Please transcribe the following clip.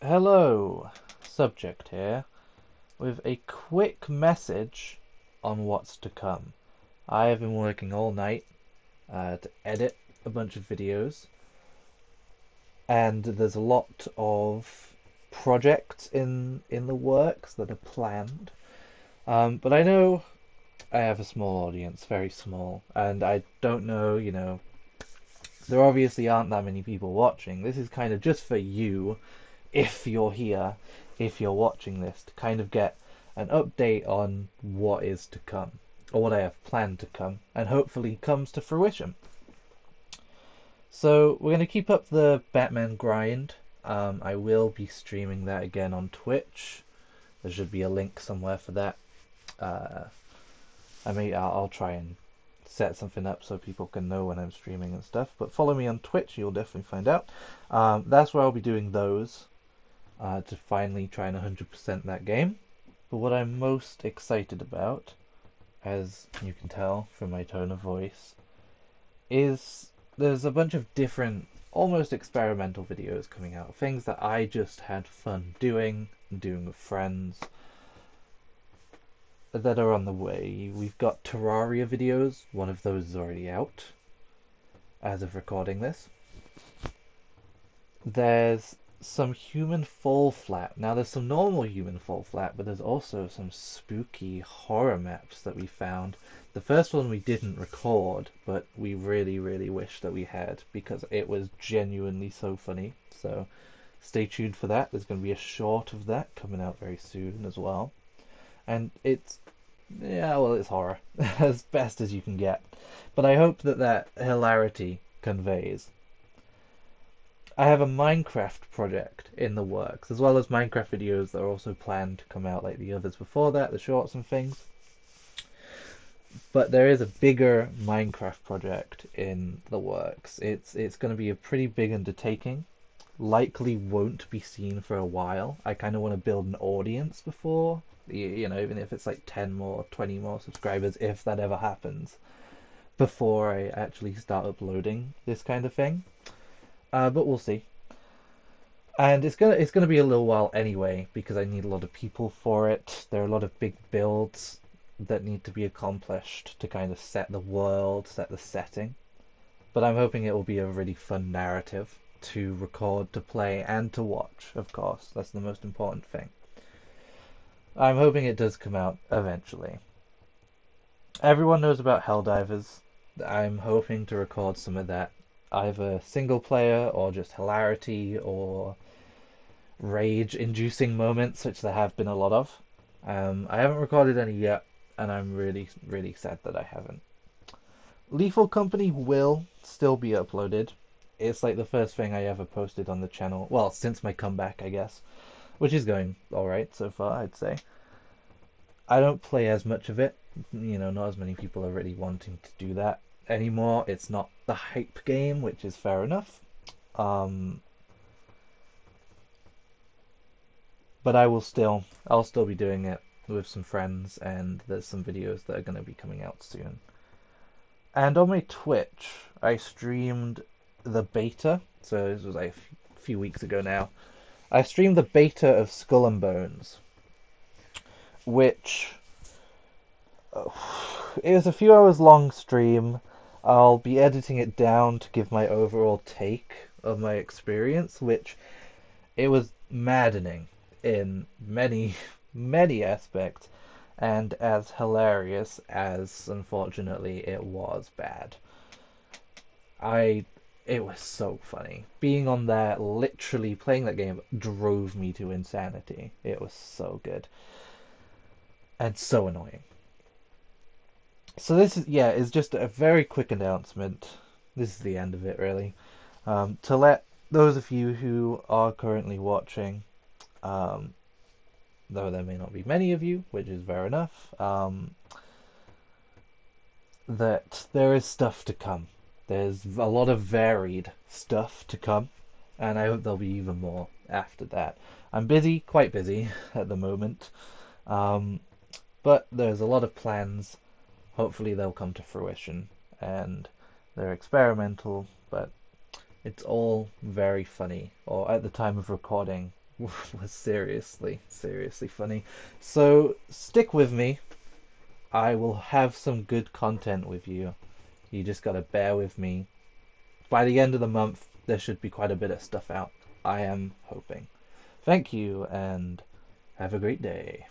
Hello, Subject here, with a quick message on what's to come. I have been working all night uh, to edit a bunch of videos, and there's a lot of projects in in the works that are planned. Um, but I know I have a small audience, very small, and I don't know, you know, there obviously aren't that many people watching. This is kind of just for you if you're here, if you're watching this, to kind of get an update on what is to come, or what I have planned to come, and hopefully comes to fruition. So we're going to keep up the Batman grind. Um, I will be streaming that again on Twitch. There should be a link somewhere for that. Uh, I may I'll, I'll try and set something up so people can know when I'm streaming and stuff. But follow me on Twitch, you'll definitely find out. Um, that's where I'll be doing those uh, to finally try and 100% that game. But what I'm most excited about, as you can tell from my tone of voice, is there's a bunch of different, almost experimental videos coming out. Things that I just had fun doing, doing with friends, that are on the way. We've got Terraria videos, one of those is already out as of recording this. There's some human fall flat. Now there's some normal human fall flat, but there's also some spooky horror maps that we found. The first one we didn't record, but we really, really wish that we had because it was genuinely so funny. So stay tuned for that. There's going to be a short of that coming out very soon as well. And it's, yeah, well, it's horror as best as you can get. But I hope that that hilarity conveys. I have a Minecraft project in the works, as well as Minecraft videos that are also planned to come out like the others before that, the shorts and things. But there is a bigger Minecraft project in the works. It's it's going to be a pretty big undertaking. Likely won't be seen for a while. I kind of want to build an audience before, you know, even if it's like 10 more, 20 more subscribers, if that ever happens, before I actually start uploading this kind of thing. Uh, but we'll see. And it's gonna it's gonna be a little while anyway because I need a lot of people for it. There are a lot of big builds that need to be accomplished to kind of set the world, set the setting. But I'm hoping it will be a really fun narrative to record, to play, and to watch. Of course, that's the most important thing. I'm hoping it does come out eventually. Everyone knows about Helldivers. I'm hoping to record some of that either single player or just hilarity or rage inducing moments, which there have been a lot of. Um, I haven't recorded any yet, and I'm really, really sad that I haven't. Lethal Company will still be uploaded. It's like the first thing I ever posted on the channel. Well, since my comeback, I guess. Which is going alright so far, I'd say. I don't play as much of it. You know, not as many people are really wanting to do that anymore. It's not the hype game, which is fair enough. Um, but I will still, I'll still be doing it with some friends, and there's some videos that are going to be coming out soon. And on my Twitch, I streamed the beta. So this was like a few weeks ago now. I streamed the beta of Skull and Bones, which uh, it was a few hours long stream. I'll be editing it down to give my overall take of my experience, which it was maddening in many, many aspects, and as hilarious as unfortunately it was bad. I it was so funny. Being on there, literally playing that game, drove me to insanity. It was so good. And so annoying. So this is yeah is just a very quick announcement. This is the end of it really. Um, to let those of you who are currently watching, um, though there may not be many of you, which is fair enough, um, that there is stuff to come. There's a lot of varied stuff to come, and I hope there'll be even more after that. I'm busy, quite busy at the moment, um, but there's a lot of plans hopefully they'll come to fruition and they're experimental but it's all very funny or at the time of recording was seriously, seriously funny. So stick with me. I will have some good content with you. You just gotta bear with me. By the end of the month, there should be quite a bit of stuff out. I am hoping. Thank you and have a great day.